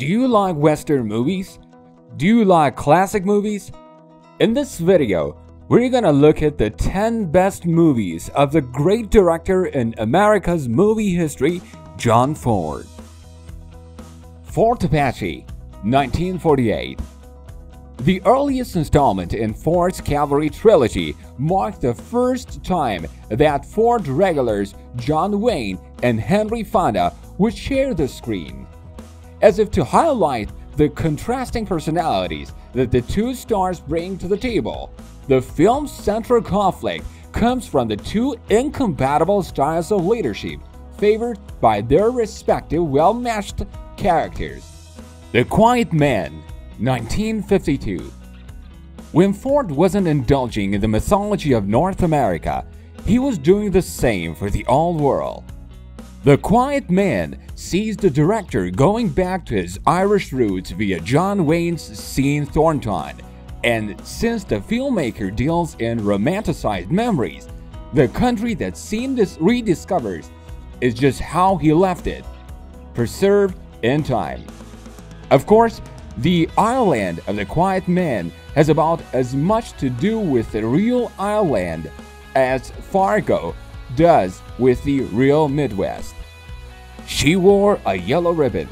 Do you like Western movies? Do you like classic movies? In this video, we're gonna look at the 10 best movies of the great director in America's movie history, John Ford. Fort Apache, 1948. The earliest installment in Ford's Cavalry trilogy marked the first time that Ford regulars John Wayne and Henry Fonda would share the screen. As if to highlight the contrasting personalities that the two stars bring to the table, the film's central conflict comes from the two incompatible styles of leadership favored by their respective well matched characters. The Quiet Man, 1952. When Ford wasn't indulging in the mythology of North America, he was doing the same for the old world. The Quiet Man sees the director going back to his Irish roots via John Wayne's Sean Thornton, and since the filmmaker deals in romanticized memories, the country that Sean rediscovers is just how he left it, preserved in time. Of course, the island of the Quiet Man has about as much to do with the real island as Fargo does with the real Midwest. She wore a yellow ribbon,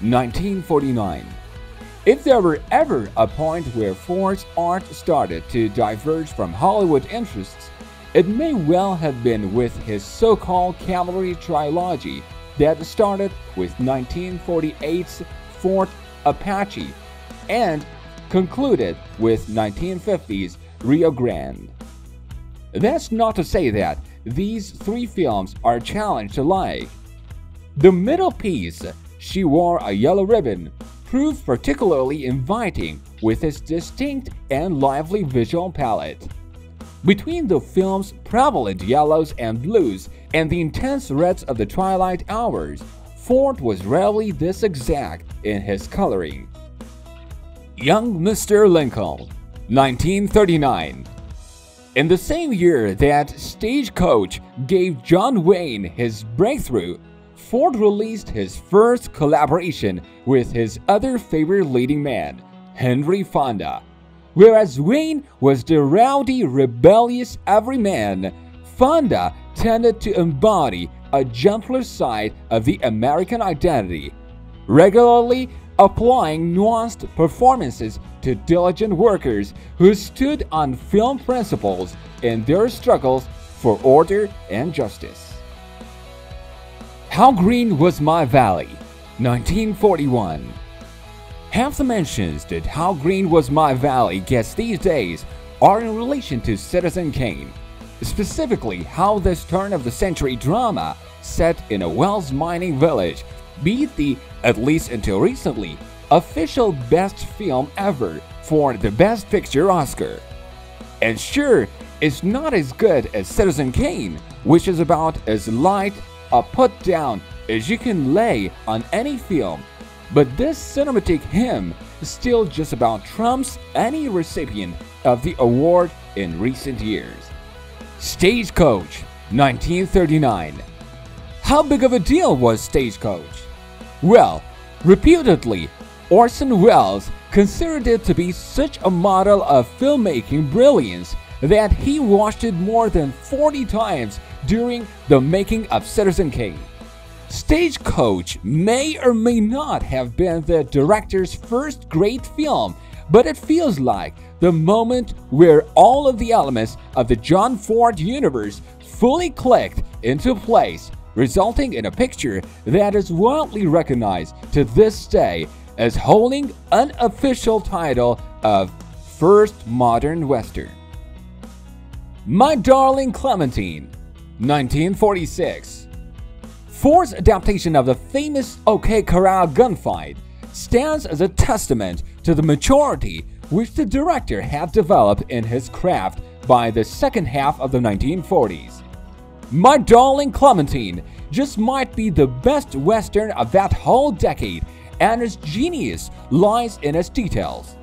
1949. If there were ever a point where Ford's art started to diverge from Hollywood interests, it may well have been with his so-called cavalry trilogy that started with 1948's Fort Apache and concluded with 1950's Rio Grande. That's not to say that these three films are challenged alike. The middle piece, She Wore a Yellow Ribbon, proved particularly inviting with its distinct and lively visual palette. Between the film's prevalent yellows and blues and the intense reds of the twilight hours, Ford was rarely this exact in his coloring. Young Mr. Lincoln, 1939. In the same year that Stagecoach gave John Wayne his breakthrough, Ford released his first collaboration with his other favorite leading man, Henry Fonda. Whereas Wayne was the rowdy, rebellious everyman, Fonda tended to embody a gentler side of the American identity, regularly applying nuanced performances to diligent workers who stood on film principles in their struggles for order and justice. How Green Was My Valley, 1941. Half the mentions that How Green Was My Valley gets these days are in relation to Citizen Kane, specifically how this turn of the century drama set in a Welsh mining village beat the, at least until recently, official best film ever for the Best Picture Oscar. And sure, it's not as good as Citizen Kane, which is about as light a put down as you can lay on any film, but this cinematic hymn still just about trumps any recipient of the award in recent years. Stagecoach, 1939. How big of a deal was Stagecoach? Well, reputedly, Orson Welles considered it to be such a model of filmmaking brilliance that he watched it more than 40 times during the making of Citizen Kane. Stagecoach may or may not have been the director's first great film, but it feels like the moment where all of the elements of the John Ford universe fully clicked into place, resulting in a picture that is widely recognized to this day as holding an unofficial title of First Modern Western. My Darling Clementine, 1946. Ford's adaptation of the famous OK Corral gunfight stands as a testament to the maturity which the director had developed in his craft by the second half of the 1940s. My Darling Clementine just might be the best Western of that whole decade and its genius lies in its details.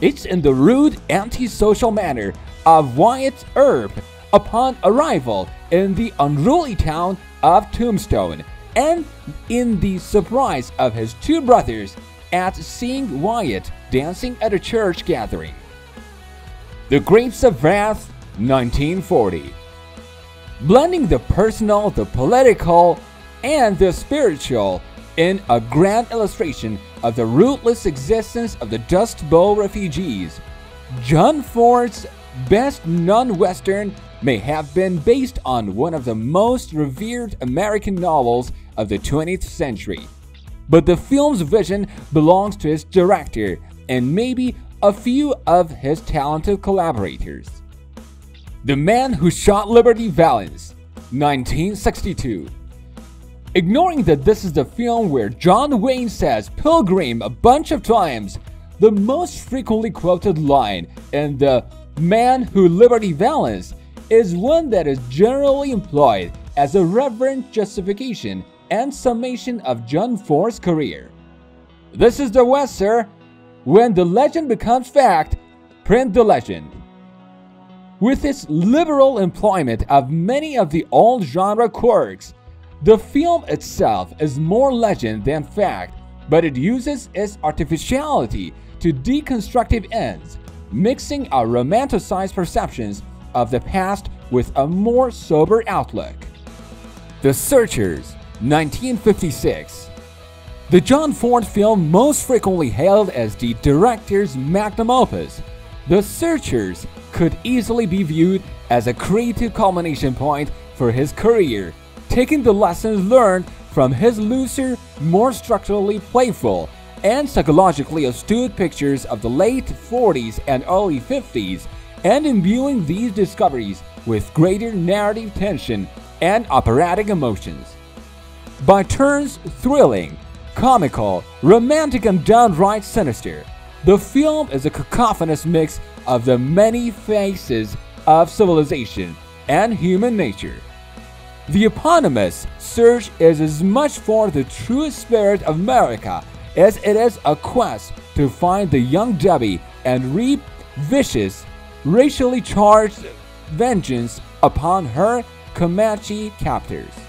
It's in the rude, antisocial manner of Wyatt Earp upon arrival in the unruly town of Tombstone, and in the surprise of his two brothers at seeing Wyatt dancing at a church gathering. The Grapes of Wrath, 1940. Blending the personal, the political, and the spiritual in a grand illustration of the rootless existence of the Dust Bowl refugees, John Ford's best non Western may have been based on one of the most revered American novels of the 20th century. But the film's vision belongs to its director and maybe a few of his talented collaborators. The Man Who Shot Liberty Valance, 1962. Ignoring that this is the film where John Wayne says Pilgrim a bunch of times, the most frequently quoted line in The Man Who Liberty Valance is one that is generally employed as a reverent justification and summation of John Ford's career. This is the West, sir. When the legend becomes fact, print the legend. With its liberal employment of many of the old genre quirks, the film itself is more legend than fact, but it uses its artificiality to deconstructive ends, mixing our romanticized perceptions of the past with a more sober outlook. The Searchers, 1956. The John Ford film most frequently hailed as the director's magnum opus, The Searchers could easily be viewed as a creative culmination point for his career taking the lessons learned from his looser, more structurally playful, and psychologically astute pictures of the late 40s and early 50s, and imbuing these discoveries with greater narrative tension and operatic emotions. By turns thrilling, comical, romantic, and downright sinister, the film is a cacophonous mix of the many faces of civilization and human nature. The eponymous search is as much for the true spirit of America as it is a quest to find the young Debbie and reap vicious, racially charged vengeance upon her Comanche captors.